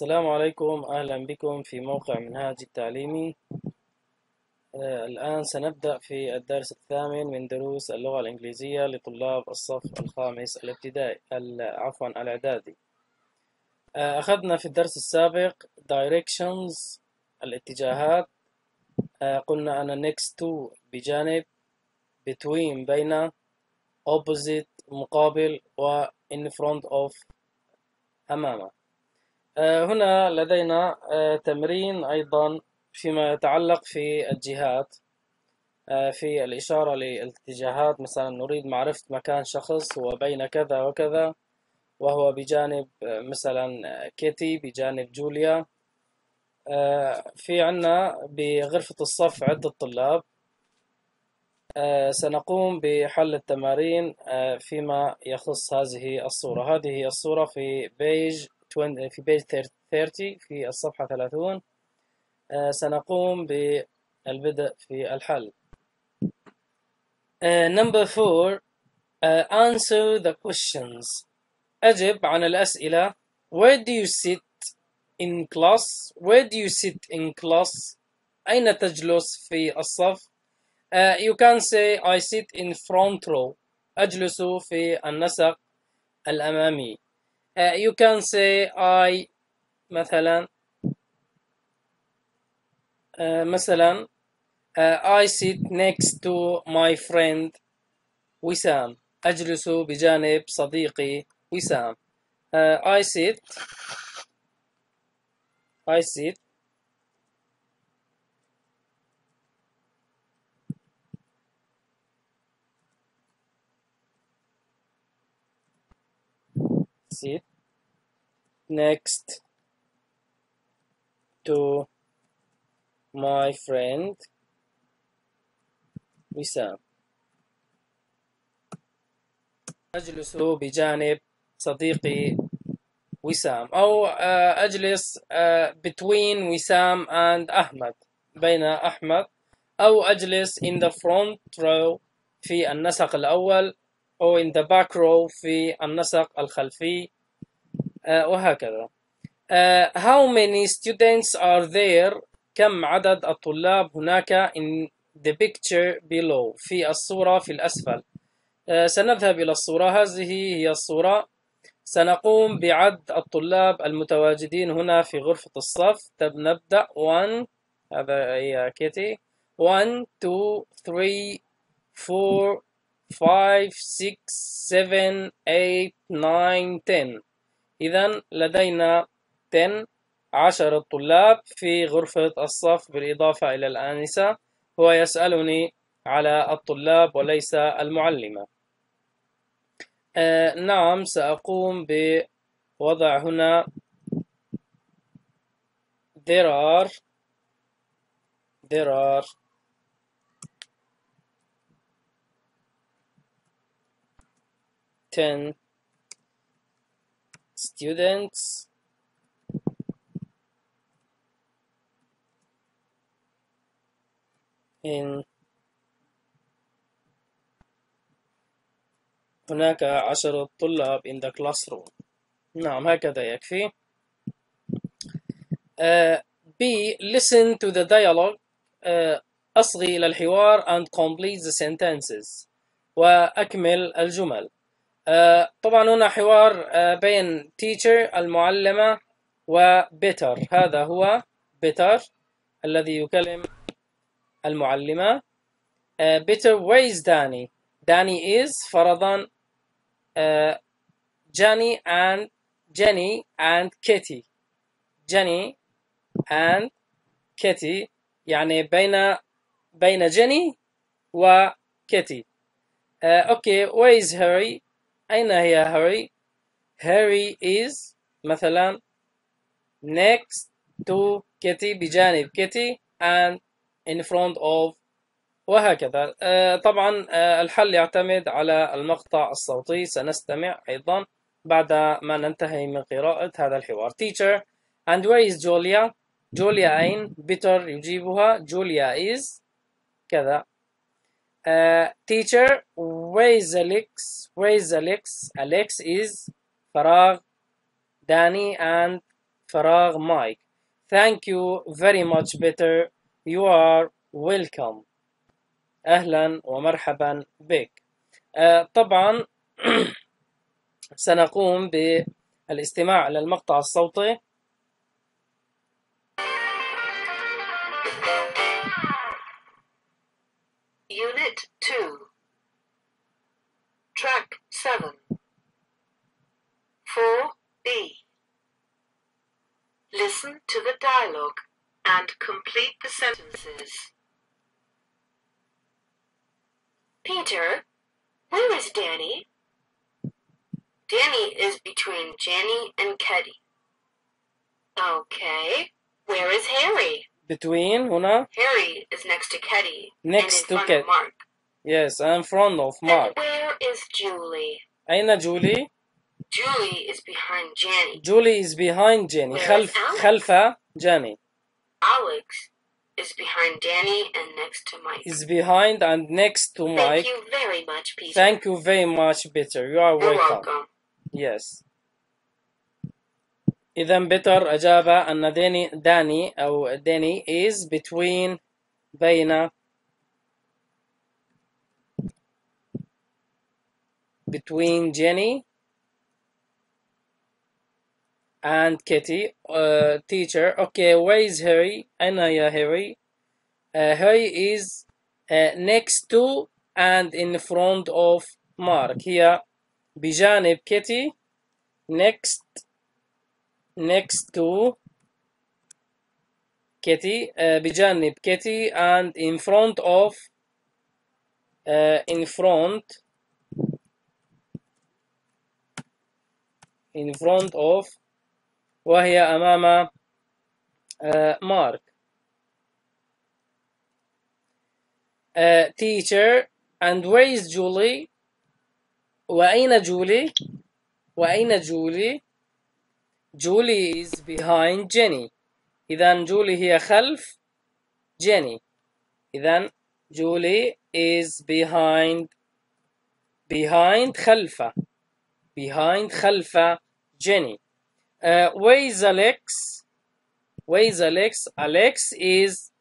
السلام عليكم. أهلا بكم في موقع منهاج التعليمي. آه، الآن سنبدأ في الدرس الثامن من دروس اللغة الإنجليزية لطلاب الصف الخامس الابتدائي ال- عفوا الإعدادي. آه، أخذنا في الدرس السابق directions الاتجاهات. آه، قلنا أن next to بجانب between بين opposite مقابل و in front of أمامه. هنا لدينا آه، تمرين أيضا فيما يتعلق في الجهات آه، في الإشارة للاتجاهات. مثلا نريد معرفة مكان شخص هو بين كذا وكذا وهو بجانب آه، مثلا آه، كيتي بجانب جوليا. آه، في عنا بغرفة الصف عدة طلاب. آه، سنقوم بحل التمارين آه، فيما يخص هذه الصورة. هذه الصورة في بيج 20 في بيج 30 في الصفحة 30 آه، سنقوم بالبدء في الحل آه، number four uh, answer the questions أجب عن الأسئلة where do you sit in class where do you sit in class أين تجلس في الصف Uh, you can say I sit in front row أجلس في النسق الأمامي uh, you can say I مثلا uh, مثلا uh, I sit next to my friend وسام أجلس بجانب صديقي وسام uh, I sit I sit sit next to my friend وسام أجلس بجانب صديقي وسام أو آه، أجلس آه، between وسام and أحمد بين أحمد أو أجلس in the front row في النسق الأول أو in the back row في النسق الخلفي آه، وهكذا. آه، how many students are there كم عدد الطلاب هناك in the picture below في الصورة في الأسفل. آه، سنذهب إلى الصورة. هذه هي الصورة. سنقوم بعد الطلاب المتواجدين هنا في غرفة الصف. تب نبدأ. 1 هذا هي كيتي. 1 2 3 4 5 6 7 8 9 10 إذا لدينا 10 عشر الطلاب في غرفة الصف بالإضافة إلى الآنسة. هو يسألني على الطلاب وليس المعلمة آه نعم سأقوم بوضع هنا. There are there are ten students in هناك عشرة طلاب in the classroom نعم هكذا يكفي آه، B listen to the dialogue آه، أصغي إلى الحوار and complete the sentences وأكمل الجمل آه، طبعا هنا حوار آه، بين تيتشر المعلمة وبيتر هذا هو بيتر الذي يكلم المعلمة. آه، Peter with Danny؟ Danny is فرضا آه، Jenny and Jenny and Kitty. Jenny and Kitty يعني بين بين جيني وكيتي okay with Harry؟ أين هي هاري؟ Harry is مثلا next to Kitty بجانب كيتي and in front of وهكذا. آه، طبعا آه، الحل يعتمد على المقطع الصوتي. سنستمع أيضا بعد ما ننتهي من قراءة هذا الحوار. Teacher and where is Julia? جوليا أين؟ بيتر يجيبها. جوليا is كذا. Uh, teacher where is Alex where is Alex Alex is فراغ داني and فراغ مايك thank you very much better you are welcome أهلا ومرحبا بك آه، طبعا سنقوم بالاستماع إلى المقطع الصوتي sentences. Peter, where is Danny? Danny is between Jenny and Keddy. Okay. Where is Harry? between هنا Harry is next to Keddy Next and to in front Keddy. of Mark. yes in front of Mark And where is Julie? أين جولي Julie is behind Jenny. جولي is behind Jenny Where خلف is Alex? خلف جاني Alex is behind Danny and next to Mike. is behind and next to Thank Mike you very much, Peter. thank you very much Peter you are You're welcome welcome. yes إذا بيتر أجاب أن داني داني أو داني is between بين between Jenny and Kitty uh, teacher okay where is Harry أين يا Harry uh, Harry is uh, next to and in front of Mark هي بجانب كيتي next next to كيتي uh, بجانب كيتي and in front of uh, in front in front of وهي أمام uh, مارك uh, teacher and where is Julie وأين جولي وأين جولي جولي is behind Jenny إذا جولي هي خلف جيني إذا جولي is behind behind خلفه behind خلفه Jenny uh, where is Alex where is Alex Alex is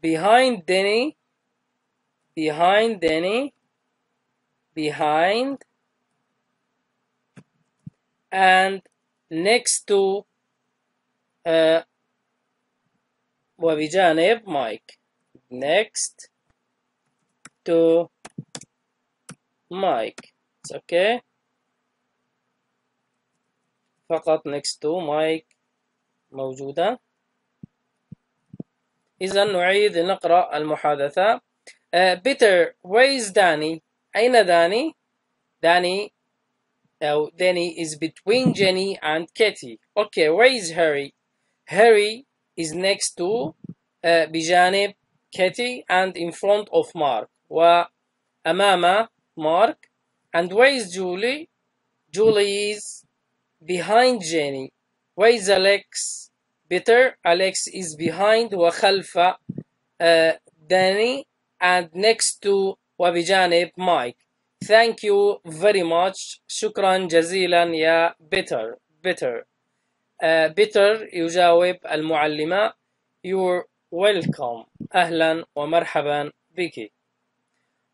behind Danny behind Danny behind and next to uh, وبجانب مايك next to مايك It's okay فقط next to مايك موجودة إذا نعيد لنقرأ المحادثة uh, Peter where is Danny أين داني داني أو Danny is between Jenny and Katie okay where is Harry Harry is next to uh, بجانب Katie and in front of Mark وأمام Mark and where is Julie Julie is behind Jenny is Alex Peter Alex is behind وخلف uh, Danny and next to وبجانب Mike thank you very much شكرا جزيلا يا بيتر بيتر uh, بيتر يجاوب المعلمة you're welcome أهلا ومرحبا بك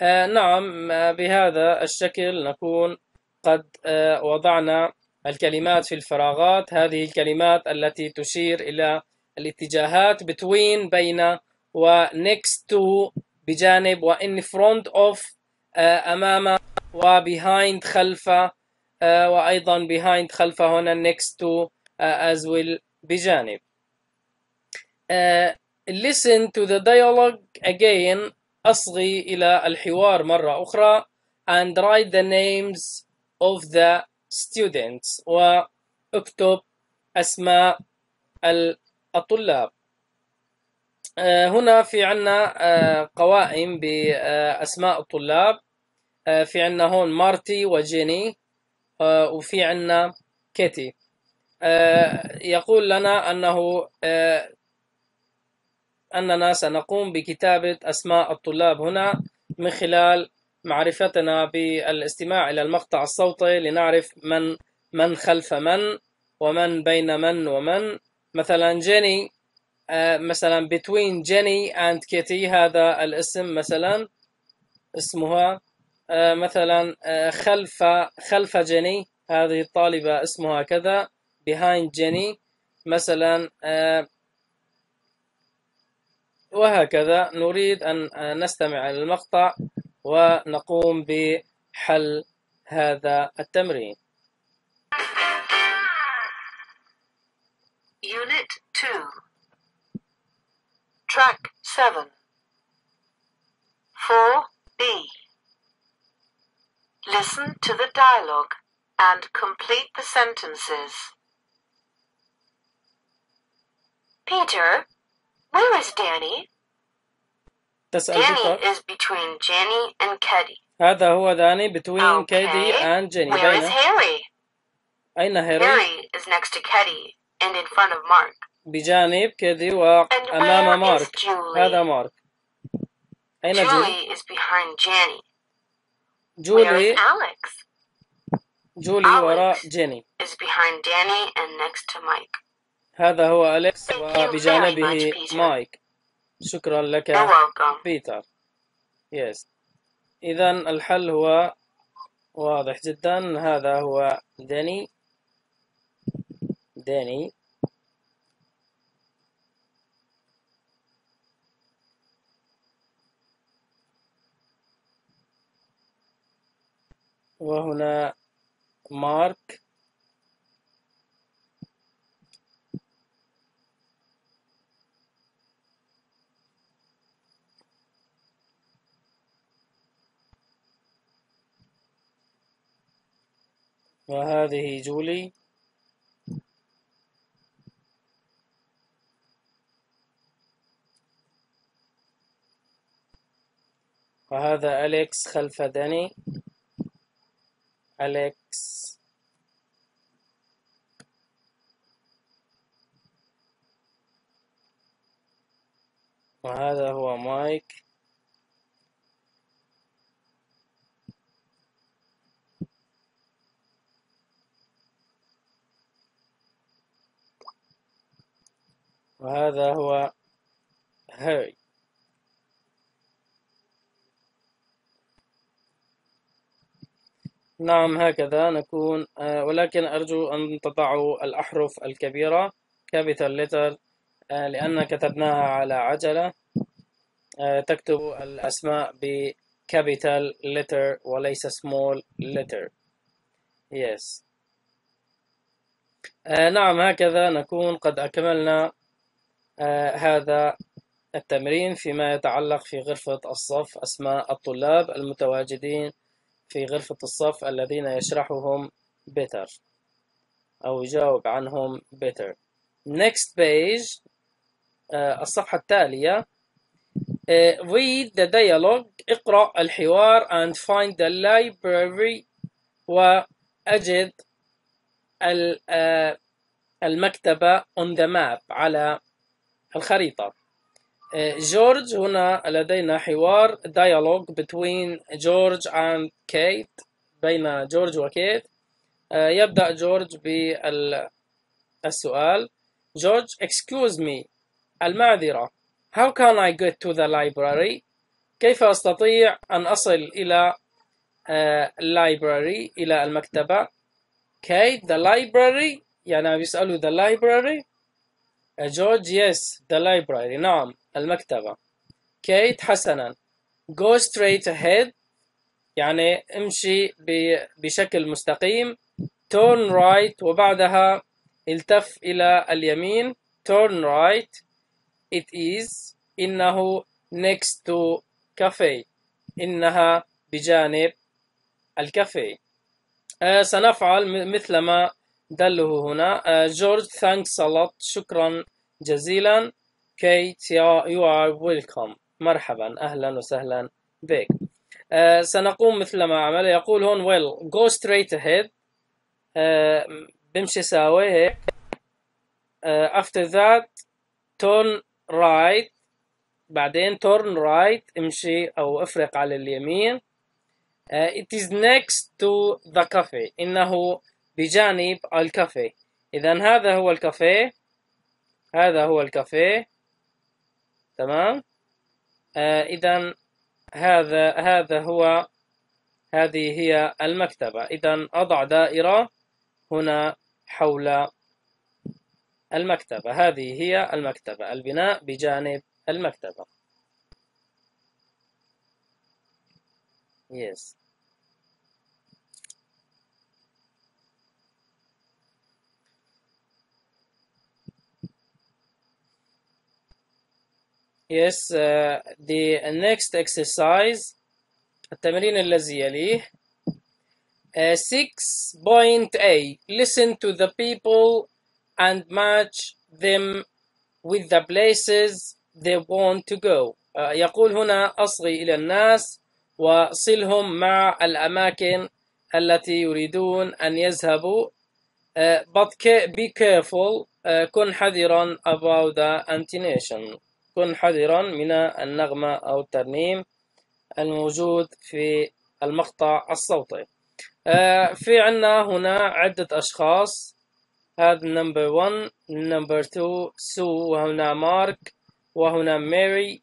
آه نعم آه، بهذا الشكل نكون قد آه وضعنا الكلمات في الفراغات هذه الكلمات التي تشير إلى الاتجاهات between بين و next to بجانب و in front of آه أمام و behind خلف آه وأيضا behind خلف هنا next to آه as well بجانب. listen to the dialogue again أصغي إلى الحوار مرة أخرى and write the names of the students واكتب أسماء ال- الطلاب آه، هنا في عنا آه، قوائم بأسماء الطلاب. آه، في عنا هون مارتي وجيني وفي عنا كيتي. يقول لنا أنه أننا سنقوم بكتابة أسماء الطلاب هنا من خلال معرفتنا بالاستماع إلى المقطع الصوتي لنعرف من من خلف من ومن بين من ومن. مثلا جيني آه، مثلا between جيني and كيتي هذا الاسم مثلا. اسمها آه، مثلا آه، خلف خلف جيني هذه الطالبة اسمها كذا. behind جيني مثلا وهكذا. نريد أن نستمع إلى المقطع. ونقوم بحل هذا التمرين Unit 2. Track 7. 4B. Listen to the dialogue and complete the sentences. Peter, where is Danny? تسأل Danny is between Jenny and Keddy. هذا هو داني between Okay. كيدي and جيني Where is بين Harry? أين هاري Harry is next to Keddy and in front of Mark. بجانب كيدي وأمام where is مارك? هذا مارك أين جولي؟ Julie is behind Jenny. Where جولي is Alex? جولي Alex. وراء جيني Is behind Danny and next to Mike. هذا هو أليكس وبجانبه. مايك شكرا لك. بيتر. yes إذا الحل هو واضح جدا. هذا هو داني. داني. وهنا مارك. وهذه جولي. وهذا أليكس خلف داني. أليكس. وهذا هو مايك. وهذا هو هاري نعم هكذا نكون آه، ولكن أرجو أن تضعوا الأحرف الكبيرة capital letter آه، لأن كتبناها على عجلة. آه، تكتب الأسماء ب capital letter وليس small letter. Yes. نعم هكذا نكون قد أكملنا آه، هذا التمرين فيما يتعلق في غرفة الصف أسماء الطلاب المتواجدين في غرفة الصف الذين يشرحهم بيتر أو يجاوب عنهم بيتر. Next page آه، الصفحة التالية. آه، read the dialogue اقرأ الحوار and find the library وأجد ال- المكتبة on the map على الخريطة. آه، جورج هنا لدينا حوار dialogue between جورج and كيت بين جورج وكيت آه، يبدأ جورج بالسؤال. جورج excuse me المعذرة how can I get to the library كيف أستطيع أن أصل إلى آه، library إلى المكتبة؟ كيت the library يعني بيسألوا the library جورج yes the library نعم المكتبة كيت حسنا go straight ahead يعني امشي بشكل مستقيم turn right وبعدها التف إلى اليمين turn right it is إنه next to cafe إنها بجانب الكافيه سنفعل مثل ما دله هنا. آه جورج thanks a lot. شكرا جزيلا. كيت you are welcome. مرحبا. أهلا وسهلا بك. آه سنقوم مثل ما عمل. يقول هون well go straight ahead. آه بمشي ساوي هيك. آه after that turn right. بعدين turn right امشي أو افرق على اليمين. it is next to the cafe. إنه بجانب الكافيه. إذا هذا هو الكافيه. هذا هو الكافيه. تمام؟ آه إذا هذا هذا هو هذه هي المكتبة. إذا أضع دائرة هنا حول المكتبة. هذه هي المكتبة. البناء بجانب المكتبة. Yes. yes uh, the next exercise التمرين الذي يليه uh, 6.a listen to the people and match them with the places they want to go uh, يقول هنا أصغي إلى الناس وصلهم مع الأماكن التي يريدون أن يذهبوا uh, but be careful uh, كن حذرا about the intonation كن حذرا من النغمة أو الترنيم الموجود في المقطع الصوتي. في عنا هنا عدة أشخاص. هذا number 1 number 2 سو وهنا مارك وهنا ماري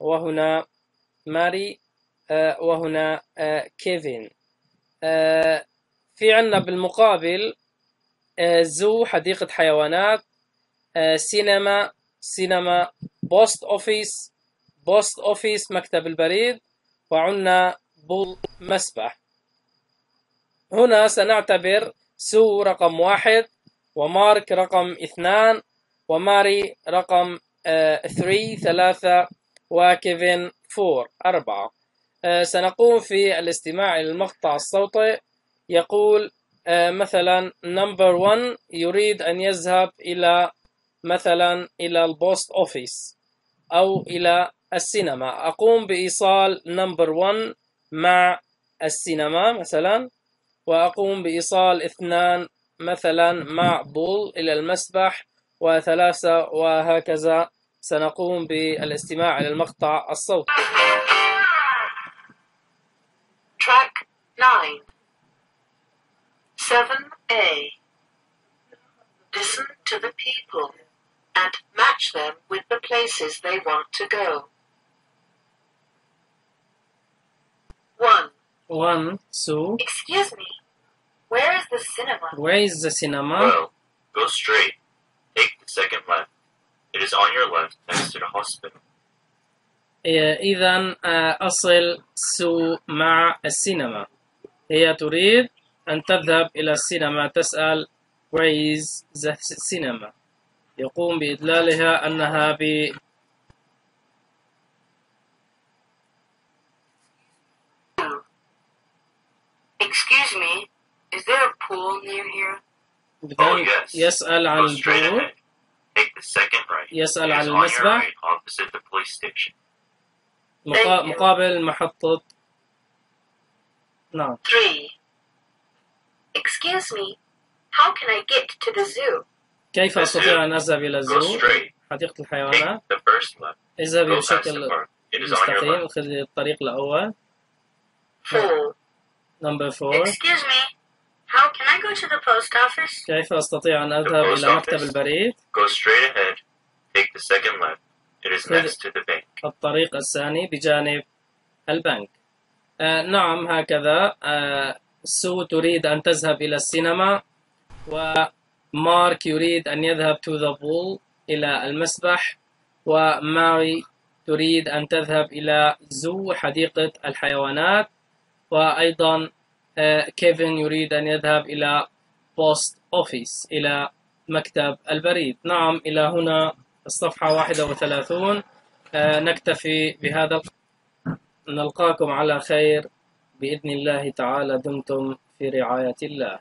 وهنا ماري وهنا كيفن في عنا بالمقابل zoo حديقة حيوانات سينما post office post office مكتب البريد وعنا pool مسبح. هنا سنعتبر سو رقم واحد ومارك رقم اثنان وماري رقم three ثلاثة وكيفن four أربعة. سنقوم في الاستماع إلى المقطع الصوتي. يقول مثلا number 1 يريد أن يذهب إلى مثلا إلى ال post office. أو إلى السينما أقوم بإيصال number 1 مع السينما مثلا وأقوم بإيصال اثنان مثلا مع pool إلى المسبح وثلاثة وهكذا سنقوم بالاستماع إلى المقطع الصوتي Track 9. 7a. Listen to the people and match them with the places they want to go. 1. one so Excuse me. Where is the cinema? where is the cinema Well, go straight. Take the second left. It is on your left next to the hospital. إذا أصل سو مع السينما هي تريد أن تذهب إلى السينما تسأل where is the cinema يقوم بإدلالها أنها ب Excuse me. Is there a pool near here? Oh, yes. يسأل عن البول. Take the second right. يسأل عن المسبح opposite the police station. مقابل محطة نعم 3. Excuse me. How can I get to the zoo? كيف أستطيع أن أذهب إلى الزو. حديقة الحيوانات the بشكل مستقيم. خذي الطريق الأول 4. نمبر 4 Excuse me. How can I go to the post office? كيف أستطيع أن أذهب إلى مكتب. البريد Go straight ahead. Take the second left. It is Good. next to the bank. الطريق الثاني بجانب البنك آه نعم هكذا آه سو تريد أن تذهب إلى السينما ومارك يريد أن يذهب to the pool إلى المسبح وماري تريد أن تذهب إلى زو حديقة الحيوانات وأيضا آه كيفن يريد أن يذهب إلى بوست أوفيس إلى مكتب البريد. نعم إلى هنا الصفحة 31 آه، نكتفي بهذا. نلقاكم على خير بإذن الله تعالى. دمتم في رعاية الله.